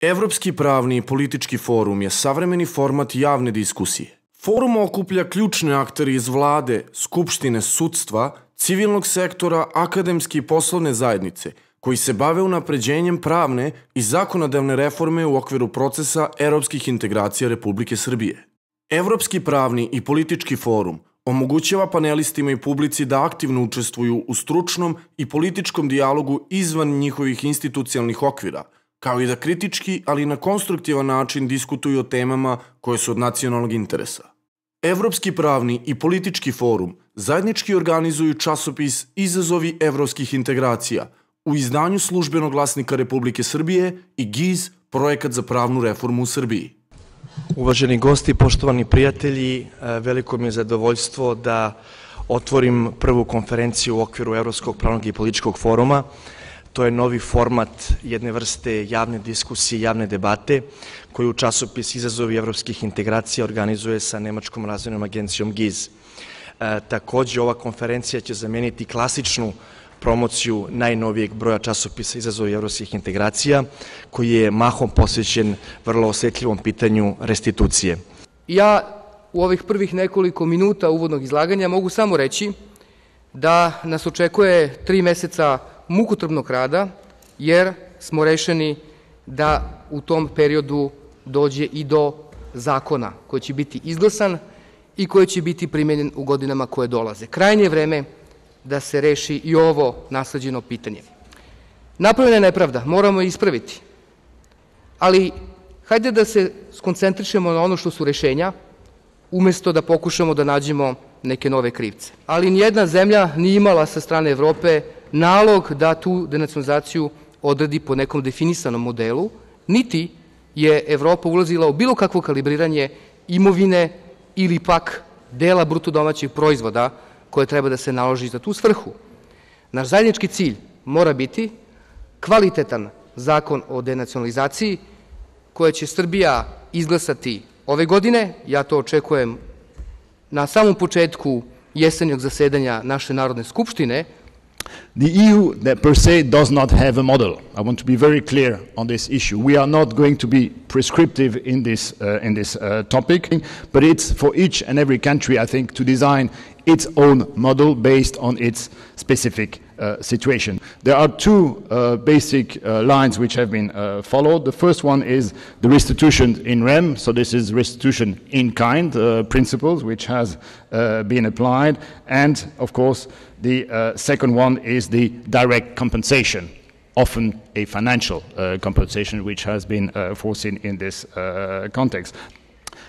Evropski pravni i politički forum je savremeni format javne diskusije. Forum okuplja ključne aktere iz vlade, skupštine, sudstva, civilnog sektora, akademske i poslovne zajednice, koji se bave unapređenjem pravne i zakonodavne reforme u okviru procesa evropskih integracija Republike Srbije. Evropski pravni i politički forum omogućava panelistima i publici da aktivno učestvuju u stručnom i političkom dijalogu izvan njihovih institucionalnih okvira – kao i da kritički, ali na konstruktivan način diskutuju o temama koje su od nacionalnog interesa. Evropski pravni i politički forum zajednički organizuju časopis Izazovi evropskih integracija u izdanju službenog glasnika Republike Srbije i GIZ, projekat za pravnu reformu u Srbiji. Uvaženi gosti, poštovani prijatelji, e, veliko mi je zadovoljstvo da otvorim prvu konferenciju u okviru Evropskog pravnog i političkog foruma To je novi format jedne vrste javne diskusije, javne debate, koju časopis Izazovi evropskih integracija organizuje sa Nemačkom razvojnom agencijom GIZ. E, takođe, ova konferencija će zameniti klasičnu promociju najnovijeg broja časopisa Izazovi evropskih integracija, koji je mahom posvećen vrlo osetljivom pitanju restitucije. Ja u ovih prvih nekoliko minuta uvodnog izlaganja mogu samo reći da nas očekuje tri meseca mukotrpnog rada, jer smo rešeni da u tom periodu dođe i do zakona koji će biti izglasan i koji će biti primenjen u godinama koje dolaze. Krajnje je vreme da se reši i ovo nasleđeno pitanje. Napravljena je nepravda, moramo je ispraviti. Ali hajde da se skoncentrišemo na ono što su rešenja, umesto da pokušamo da nađemo neke nove krivce. Ali nijedna zemlja nije imala sa strane Evrope nalog da tu denacionalizaciju odredi po nekom definisanom modelu, niti je Evropa ulazila u bilo kakvo kalibriranje imovine ili pak dela bruto domaćih proizvoda koje treba da se naloži za tu svrhu. Naš zajednički cilj mora biti kvalitetan zakon o denacionalizaciji koje će Srbija izglasati ove godine, ja to očekujem na samom početku jesenjog zasedanja naše Narodne skupštine, The EU that per se does not have a model. I want to be very clear on this issue. We are not going to be prescriptive in this, uh, in this uh, topic, but it's for each and every country, I think, to design its own model based on its specific uh, situation. There are two uh, basic uh, lines which have been uh, followed. The first one is the restitution in rem, so this is restitution in kind principles which has been applied, and of course the second one is the direct compensation often a financial uh, compensation which has been uh, foreseen in this uh, context.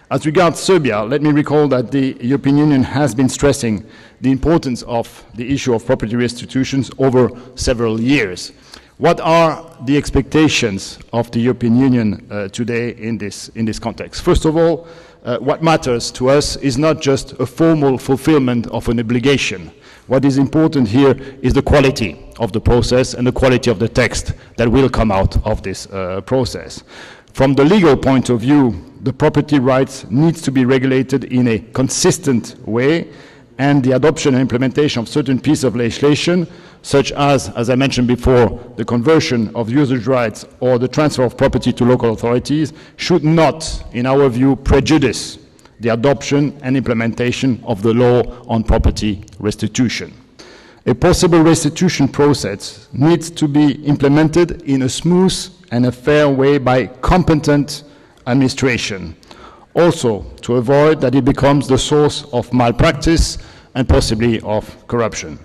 As regards Serbia, let me recall that the European Union has been stressing the importance of the issue of property restitutions over several years. What are the expectations of the European Union uh, today in this, in this context? First of all, uh, what matters to us is not just a formal fulfillment of an obligation. What is important here is the quality of the process and the quality of the text that will come out of this uh, process. From the legal point of view, the property rights needs to be regulated in a consistent way and the adoption and implementation of certain pieces of legislation, such as, as I mentioned before, the conversion of usage rights or the transfer of property to local authorities, should not, in our view, prejudice the adoption and implementation of the law on property restitution. A possible restitution process needs to be implemented in a smooth and a fair way by competent administration. Also, to avoid that it becomes the source of malpractice and possibly of corruption.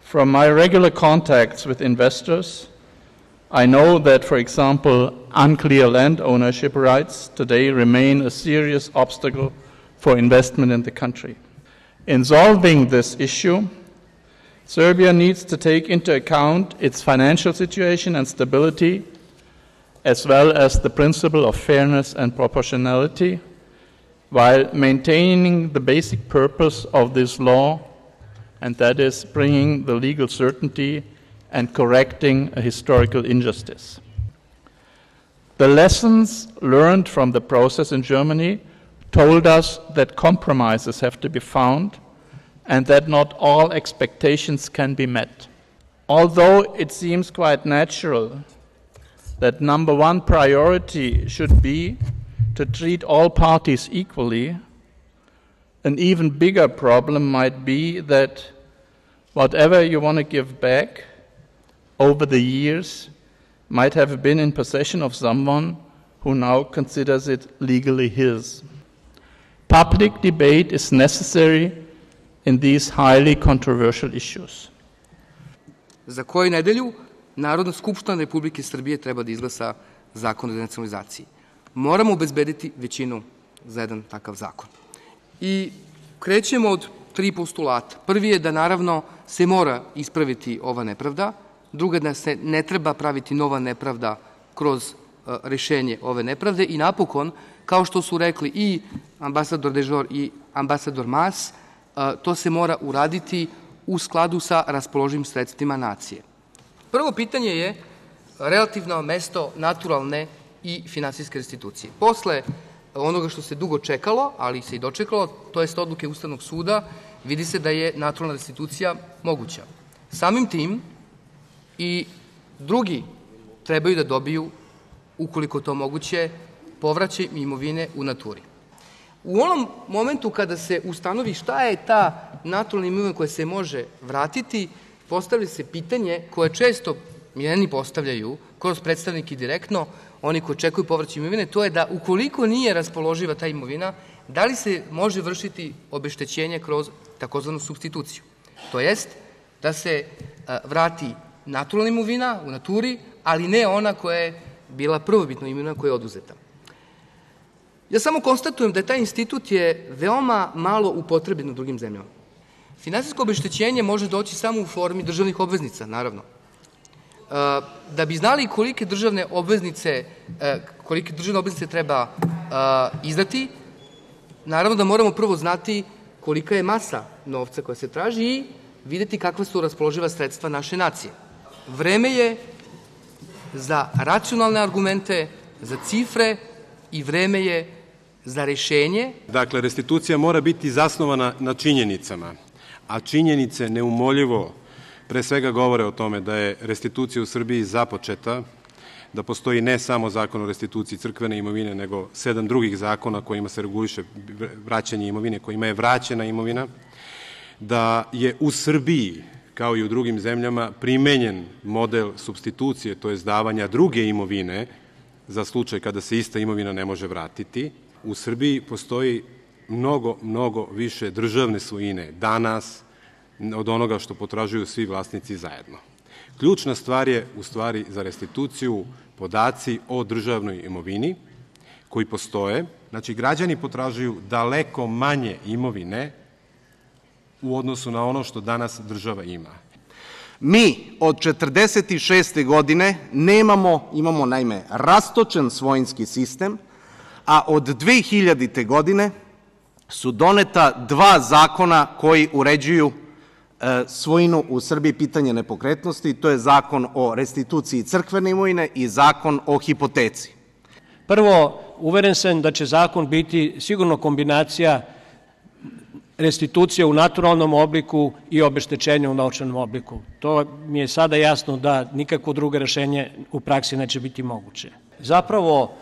From my regular contacts with investors, I know that, for example, unclear land ownership rights today remain a serious obstacle for investment in the country. In solving this issue, Serbia needs to take into account its financial situation and stability, as well as the principle of fairness and proportionality, while maintaining the basic purpose of this law, and that is bringing the legal certainty and correcting a historical injustice. The lessons learned from the process in Germany told us that compromises have to be found and that not all expectations can be met. Although it seems quite natural that number one priority should be to treat all parties equally, an even bigger problem might be that whatever you want to give back over the years might have been in possession of someone who now considers it legally his. Public debate is necessary in these highly controversial issues. Za koju nedelju Narodna skupština Republike Srbije treba da izglasa zakon o denacionalizaciji. Moramo obezbediti većinu za jedan takav zakon. I krećemo od tri postulata. Prvi je da naravno se mora ispraviti ova nepravda, druga da se ne treba praviti nova nepravda kroz e, rešenje ove nepravde i napokon, kao što su rekli i ambasador Dežor i ambasador Mas, e, to se mora uraditi u skladu sa raspoloživim sredstvima nacije. Prvo pitanje je relativno mesto naturalne i finansijske restitucije. Posle onoga što se dugo čekalo, ali se i dočekalo, to jest odluke Ustavnog suda, vidi se da je naturalna restitucija moguća. Samim tim i drugi trebaju da dobiju, ukoliko to moguće, povraćaj imovine u naturi. U onom momentu kada se ustanovi šta je ta naturalna imovina koja se može vratiti, postavlja se pitanje koje često mjeni postavljaju, kroz predstavniki direktno, oni koji očekuju povraćaj imovine, to je da ukoliko nije raspoloživa ta imovina, da li se može vršiti obeštećenje kroz takozvanu substituciju. To jest da se vrati naturalna imovina u naturi, ali ne ona koja je bila prvobitna imovina koja je oduzeta. Ja samo konstatujem da taj institut je veoma malo upotrebljen u drugim zemljama. Finansijsko obeštećenje može doći samo u formi državnih obveznica, naravno. Da bi znali kolike državne obveznice, kolike državne obveznice treba izdati, naravno da moramo prvo znati kolika je masa novca koja se traži i videti kakva su raspoloživa sredstva naše nacije. Vreme je za racionalne argumente, za cifre i vreme je za rešenje. Dakle, restitucija mora biti zasnovana na činjenicama, a činjenice neumoljivo pre svega govore o tome da je restitucija u Srbiji započeta, da postoji ne samo zakon o restituciji crkvene imovine, nego sedam drugih zakona kojima se reguliše vraćanje imovine, kojima je vraćena imovina, da je u Srbiji kao i u drugim zemljama, primenjen model substitucije, to je davanja druge imovine za slučaj kada se ista imovina ne može vratiti. U Srbiji postoji mnogo, mnogo više državne svojine danas od onoga što potražuju svi vlasnici zajedno. Ključna stvar je u stvari za restituciju podaci o državnoj imovini koji postoje. Znači, građani potražuju daleko manje imovine u odnosu na ono što danas država ima. Mi od 46. godine nemamo, imamo naime rastočen svojinski sistem, a od 2000. godine su doneta dva zakona koji uređuju svojinu u Srbiji pitanje nepokretnosti, to je zakon o restituciji crkvene imovine i zakon o hipoteci. Prvo, uveren sam da će zakon biti sigurno kombinacija restitucija u naturalnom obliku i obeštećenje u novčanom obliku. To mi je sada jasno da nikako drugo rešenje u praksi neće biti moguće. Zapravo,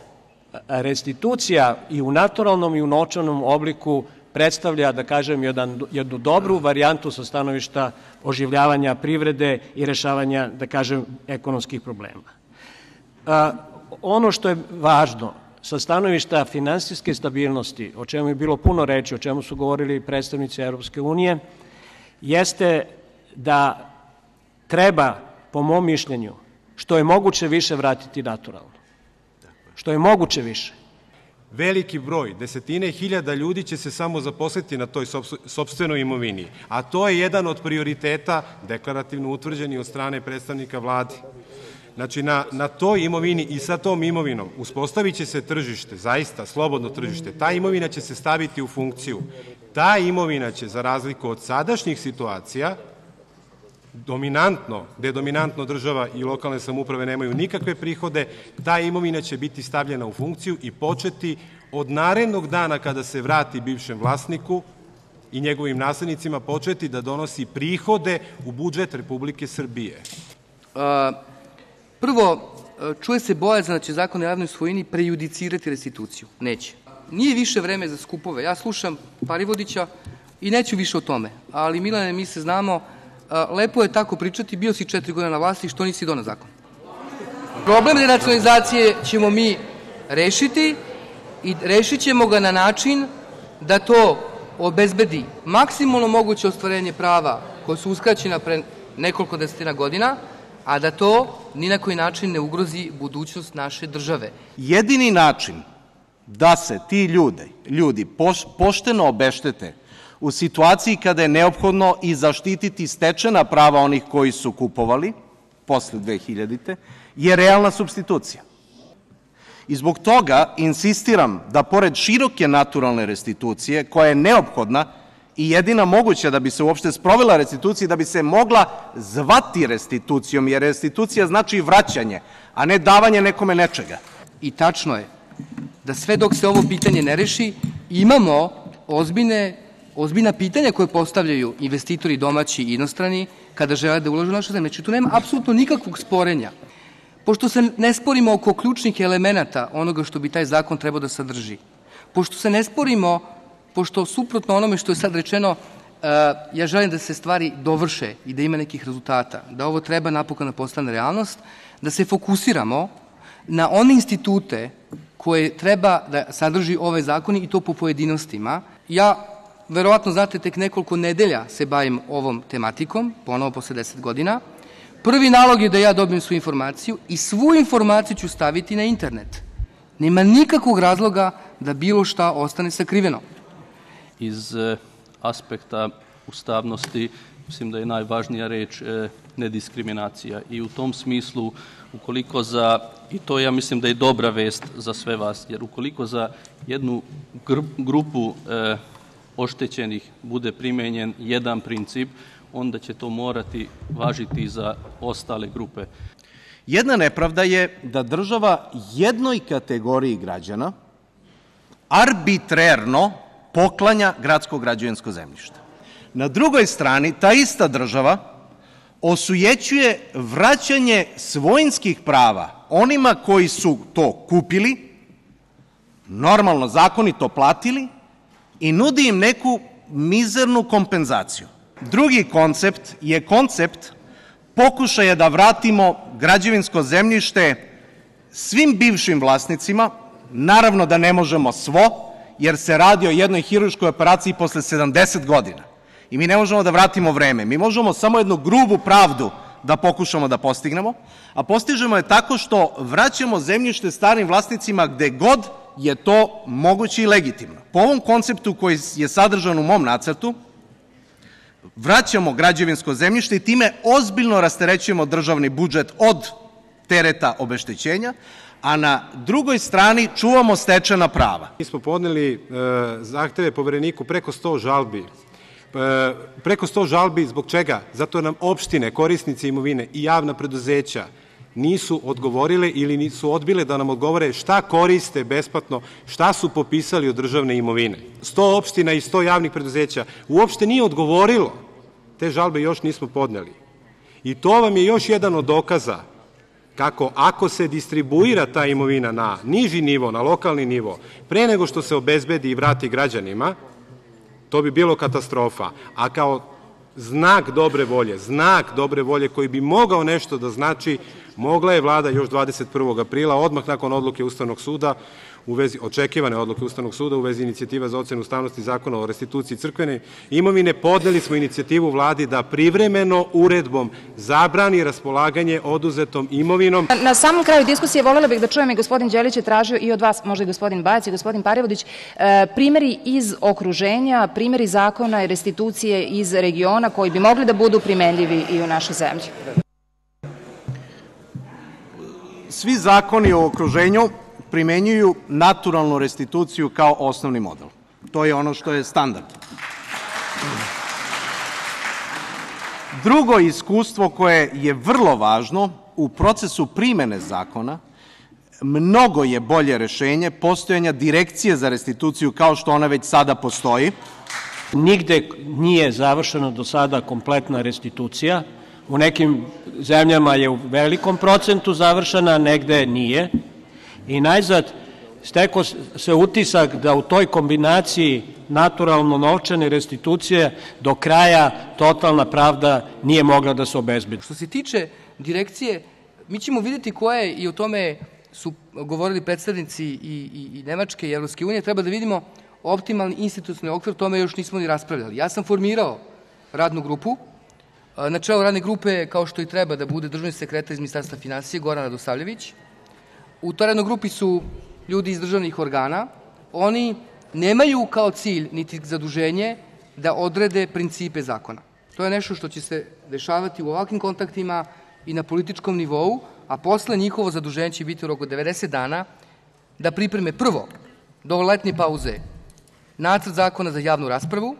restitucija i u naturalnom i u novčanom obliku predstavlja, da kažem, jedan, jednu dobru varijantu sa stanovišta oživljavanja privrede i rešavanja, da kažem, ekonomskih problema. A, ono što je važno, sa stanovišta finansijske stabilnosti, o čemu je bilo puno reči, o čemu su govorili predstavnici Europske unije, jeste da treba, po mom mišljenju, što je moguće više vratiti naturalno. Što je moguće više. Veliki broj, desetine hiljada ljudi će se samo zaposliti na toj sobstvenoj imovini, a to je jedan od prioriteta deklarativno utvrđeni od strane predstavnika vladi. Znači, na, na toj imovini i sa tom imovinom uspostavit će se tržište, zaista slobodno tržište. Ta imovina će se staviti u funkciju. Ta imovina će, za razliku od sadašnjih situacija, dominantno, gde dominantno država i lokalne samuprave nemaju nikakve prihode, ta imovina će biti stavljena u funkciju i početi od narednog dana kada se vrati bivšem vlasniku i njegovim naslednicima početi da donosi prihode u budžet Republike Srbije. Prvo, čuje se bojazan da će zakon o javnoj svojini prejudicirati restituciju. Neće. Nije više vreme za skupove. Ja slušam Parivodića i neću više o tome. Ali, Milane, mi se znamo, lepo je tako pričati, bio si četiri godina na vlasti, što nisi donao zakon? Problem denacionalizacije ćemo mi rešiti i rešit ćemo ga na način da to obezbedi maksimalno moguće ostvarenje prava koje su uskraćena pre nekoliko desetina godina, a da to ni na koji način ne ugrozi budućnost naše države. Jedini način da se ti ljude, ljudi pošteno obeštete u situaciji kada je neophodno i zaštititi stečena prava onih koji su kupovali posle 2000. je realna substitucija. I zbog toga insistiram da pored široke naturalne restitucije, koja je neophodna i jedina moguća da bi se uopšte sprovela restitucija, da bi se mogla zvati restitucijom, jer restitucija znači vraćanje, a ne davanje nekome nečega. I tačno je da sve dok se ovo pitanje ne reši, imamo ozbiljne, ozbiljna pitanja koje postavljaju investitori domaći i inostrani kada žele da uložu naše zemlje. Znači, tu nema apsolutno nikakvog sporenja. Pošto se ne sporimo oko ključnih elemenata onoga što bi taj zakon trebao da sadrži, pošto se ne sporimo, pošto suprotno onome što je sad rečeno, e, ja želim da se stvari dovrše i da ima nekih rezultata, da ovo treba napokon da postane realnost, da se fokusiramo na one institute koje treba da sadrži ove zakoni i to po pojedinostima. Ja, verovatno znate, tek nekoliko nedelja se bavim ovom tematikom, ponovo posle deset godina. Prvi nalog je da ja dobijem svu informaciju i svu informaciju ću staviti na internet. Nema nikakvog razloga da bilo šta ostane sakriveno. Iz e, aspekta ustavnosti, mislim da je najvažnija reč e, nediskriminacija i u tom smislu ukoliko za, i to ja mislim da je dobra vest za sve vas, jer ukoliko za jednu grupu e, oštećenih bude primenjen jedan princip, onda će to morati važiti za ostale grupe. Jedna nepravda je da država jednoj kategoriji građana arbitrerno poklanja gradsko građevinsko zemljište. Na drugoj strani, ta ista država osujećuje vraćanje svojinskih prava onima koji su to kupili, normalno zakonito platili i nudi im neku mizernu kompenzaciju. Drugi koncept je koncept pokušaja da vratimo građevinsko zemljište svim bivšim vlasnicima, naravno da ne možemo svo, jer se radi o jednoj hiruškoj operaciji posle 70 godina i mi ne možemo da vratimo vreme. Mi možemo samo jednu grubu pravdu da pokušamo da postignemo, a postižemo je tako što vraćamo zemljište starim vlasnicima gde god je to moguće i legitimno. Po ovom konceptu koji je sadržan u mom nacrtu, vraćamo građevinsko zemljište i time ozbiljno rasterećujemo državni budžet od tereta obeštećenja, a na drugoj strani čuvamo stečena prava. Mi smo podneli e, zahteve povereniku preko 100 žalbi preko 100 žalbi, zbog čega? Zato nam opštine, korisnice imovine i javna preduzeća nisu odgovorile ili nisu odbile da nam odgovore šta koriste besplatno, šta su popisali od državne imovine. 100 opština i 100 javnih preduzeća uopšte nije odgovorilo. Te žalbe još nismo podneli. I to vam je još jedan od dokaza kako ako se distribuira ta imovina na niži nivo, na lokalni nivo, pre nego što se obezbedi i vrati građanima, To bi bilo katastrofa. A kao znak dobre volje, znak dobre volje koji bi mogao nešto da znači, mogla je vlada još 21. aprila, odmah nakon odluke Ustavnog suda, u vezi očekivane odluke Ustavnog suda u vezi inicijativa za ocenu ustavnosti zakona o restituciji crkvene imovine, podneli smo inicijativu vladi da privremeno uredbom zabrani raspolaganje oduzetom imovinom. Na samom kraju diskusije volela bih da čujem i gospodin Đelić je tražio i od vas, možda i gospodin Bajac i gospodin Parivodić, e, primeri iz okruženja, primeri zakona i restitucije iz regiona koji bi mogli da budu primenljivi i u našoj zemlji. Svi zakoni o okruženju primenjuju naturalnu restituciju kao osnovni model. To je ono što je standard. Drugo iskustvo koje je vrlo važno u procesu primene zakona, mnogo je bolje rešenje postojanja direkcije za restituciju kao što ona već sada postoji. Nigde nije završena do sada kompletna restitucija, U nekim zemljama je u velikom procentu završena, negde nije. I najzad, steko se utisak da u toj kombinaciji naturalno novčane restitucije do kraja totalna pravda nije mogla da se obezbedi. Što se tiče direkcije, mi ćemo videti koje i o tome su govorili predstavnici i, i, i Nemačke i Evropske unije, treba da vidimo optimalni institucionalni okvir, tome još nismo ni raspravljali. Ja sam formirao radnu grupu, na čelu radne grupe, kao što i treba da bude državni sekretar iz Ministarstva financije, Goran Radosavljević. U toj radnoj grupi su ljudi iz državnih organa. Oni nemaju kao cilj niti zaduženje da odrede principe zakona. To je nešto što će se dešavati u ovakvim kontaktima i na političkom nivou, a posle njihovo zaduženje će biti u roku 90 dana da pripreme prvo, do letnje pauze, nacrt zakona za javnu raspravu.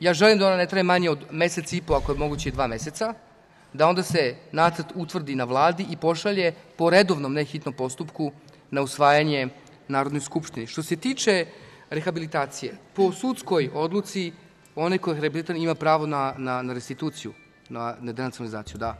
Ja želim da ona ne traje manje od mesec i po, ako je moguće i dva meseca, da onda se nacrt utvrdi na vladi i pošalje po redovnom nehitnom postupku na usvajanje Narodnoj skupštini. Što se tiče rehabilitacije, po sudskoj odluci, onaj ko je rehabilitan ima pravo na, na, na restituciju, na, na denacionalizaciju, da.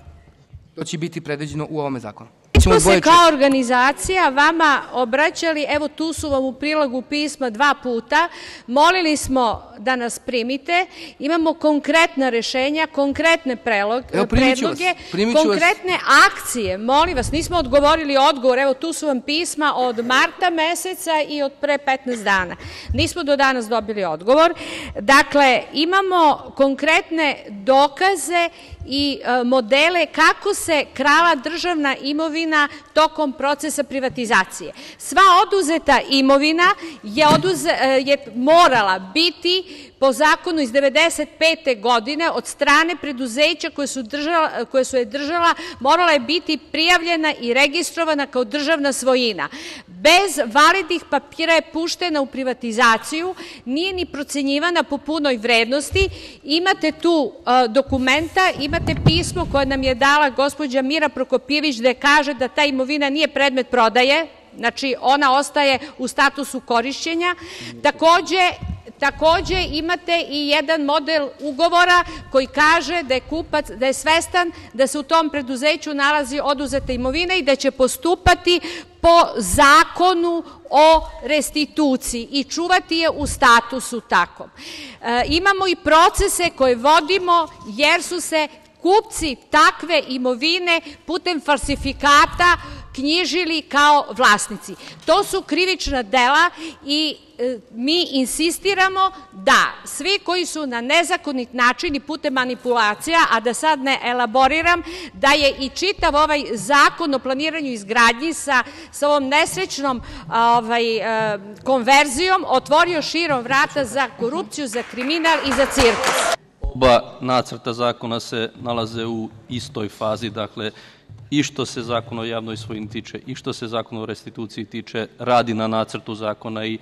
To će biti predviđeno u ovome zakonu. Smo se kao organizacija vama obraćali, evo tu su vam u prilogu pisma dva puta, molili smo da nas primite, imamo konkretna rešenja, konkretne prelog, evo, predloge, konkretne akcije, molim vas, nismo odgovorili odgovor, evo tu su vam pisma od marta meseca i od pre 15 dana. Nismo do danas dobili odgovor. Dakle, imamo konkretne dokaze i e, modele kako se krala državna imovina tokom procesa privatizacije. Sva oduzeta imovina je, e, je morala biti po zakonu iz 95. godine od strane preduzeća koje su, držala, koje su je držala, morala je biti prijavljena i registrovana kao državna svojina. Bez validnih papira je puštena u privatizaciju, nije ni procenjivana po punoj vrednosti. Imate tu uh, dokumenta, imate pismo koje nam je dala gospođa Mira Prokopjević gde kaže da ta imovina nije predmet prodaje, znači ona ostaje u statusu korišćenja. Takođe, Takođe imate i jedan model ugovora koji kaže da je kupac, da je svestan da se u tom preduzeću nalazi oduzeta imovina i da će postupati po zakonu o restituciji i čuvati je u statusu takom. E, imamo i procese koje vodimo jer su se kupci takve imovine putem falsifikata knjižili kao vlasnici. To su krivična dela i e, mi insistiramo da svi koji su na nezakonit način i putem manipulacija, a da sad ne elaboriram, da je i čitav ovaj zakon o planiranju izgradnji sa, sa ovom nesrećnom ovaj, e, konverzijom otvorio širom vrata za korupciju, za kriminal i za cirkus. Oba nacrta zakona se nalaze u istoj fazi, dakle i što se zakon o javnoj svojini tiče i što se zakon o restituciji tiče, radi na nacrtu zakona i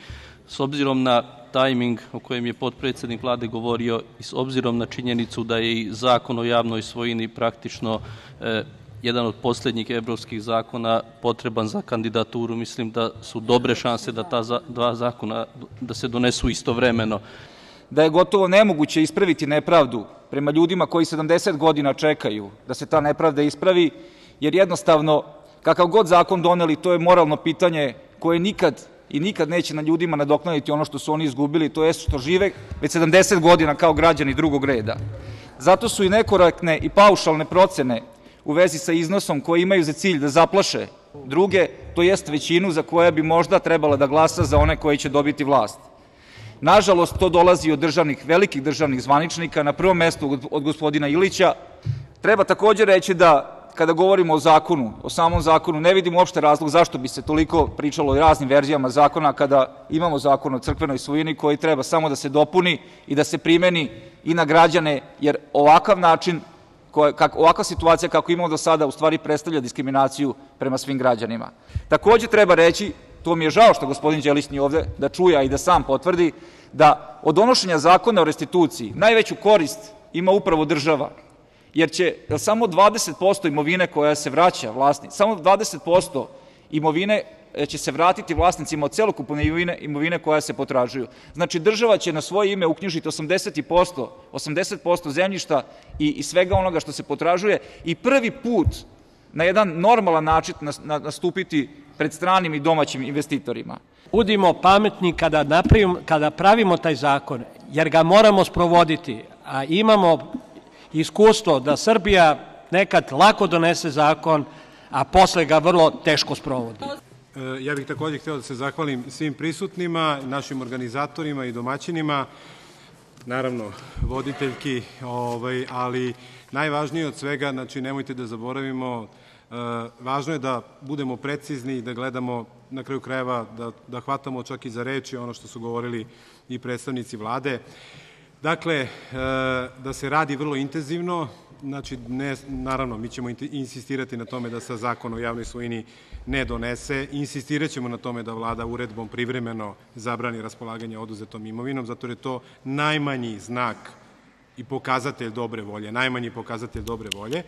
s obzirom na tajming o kojem je potpredsednik vlade govorio i s obzirom na činjenicu da je i zakon o javnoj svojini praktično e, jedan od poslednjih evropskih zakona potreban za kandidaturu, mislim da su dobre šanse da ta za, dva zakona da se donesu istovremeno. Da je gotovo nemoguće ispraviti nepravdu prema ljudima koji 70 godina čekaju da se ta nepravda ispravi jer jednostavno, kakav god zakon doneli, to je moralno pitanje koje nikad i nikad neće na ljudima nadoknaditi ono što su oni izgubili, to je što žive već 70 godina kao građani drugog reda. Zato su i nekorekne i paušalne procene u vezi sa iznosom koje imaju za cilj da zaplaše druge, to jest većinu za koja bi možda trebala da glasa za one koji će dobiti vlast. Nažalost, to dolazi od državnih, velikih državnih zvaničnika, na prvom mestu od gospodina Ilića. Treba takođe reći da kada govorimo o zakonu, o samom zakonu, ne vidim uopšte razlog zašto bi se toliko pričalo o raznim verzijama zakona kada imamo zakon o crkvenoj svojini koji treba samo da se dopuni i da se primeni i na građane, jer ovakav način, ovakva situacija kako imamo do sada u stvari predstavlja diskriminaciju prema svim građanima. Takođe treba reći, to mi je žao što gospodin Đelić nije ovde, da čuja i da sam potvrdi, da od donošenja zakona o restituciji najveću korist ima upravo država, jer će samo 20% imovine koja se vraća vlasni, samo 20% imovine će se vratiti vlasnicima od celokupne imovine, imovine koja se potražuju. Znači, država će na svoje ime uknjižiti 80%, 80% zemljišta i, i svega onoga što se potražuje i prvi put na jedan normalan način nastupiti pred stranim i domaćim investitorima. Budimo pametni kada, napravimo, kada pravimo taj zakon, jer ga moramo sprovoditi, a imamo iskustvo da Srbija nekad lako donese zakon, a posle ga vrlo teško sprovodi. E, ja bih takođe hteo da se zahvalim svim prisutnima, našim organizatorima i domaćinima, naravno voditeljki, ovaj, ali najvažnije od svega, znači nemojte da zaboravimo, e, važno je da budemo precizni i da gledamo na kraju krajeva, da, da hvatamo čak i za reči ono što su govorili i predstavnici vlade. Dakle, e, da se radi vrlo intenzivno, znači, ne, naravno, mi ćemo insistirati na tome da se zakon o javnoj svojini ne donese. Insistirat ćemo na tome da vlada uredbom privremeno zabrani raspolaganje oduzetom imovinom, zato je to najmanji znak i pokazatelj dobre volje, najmanji pokazatelj dobre volje.